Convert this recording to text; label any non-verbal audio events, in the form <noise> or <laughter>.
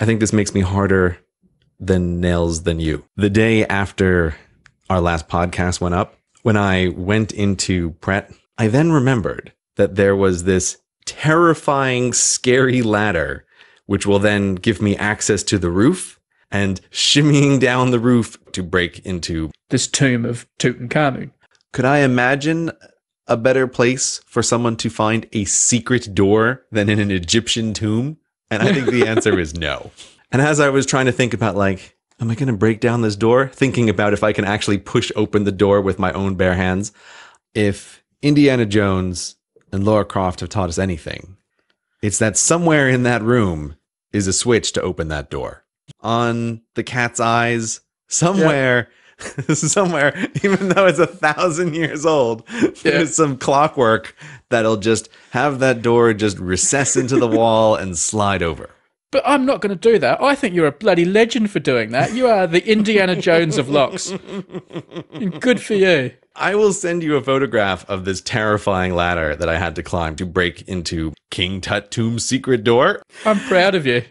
I think this makes me harder than nails than you. The day after our last podcast went up, when I went into Pret, I then remembered that there was this terrifying, scary ladder, which will then give me access to the roof and shimmying down the roof to break into. This tomb of Tutankhamun. Could I imagine a better place for someone to find a secret door than in an Egyptian tomb? And I think the answer is no. And as I was trying to think about, like, am I going to break down this door? Thinking about if I can actually push open the door with my own bare hands. If Indiana Jones and Lara Croft have taught us anything, it's that somewhere in that room is a switch to open that door. On the cat's eyes, somewhere, <laughs> somewhere, even though it's a thousand years old, there's some clockwork that'll just have that door just recess into the wall and slide over. But I'm not going to do that. I think you're a bloody legend for doing that. You are the Indiana Jones of locks. Good for you. I will send you a photograph of this terrifying ladder that I had to climb to break into King Tut Tomb's secret door. I'm proud of you.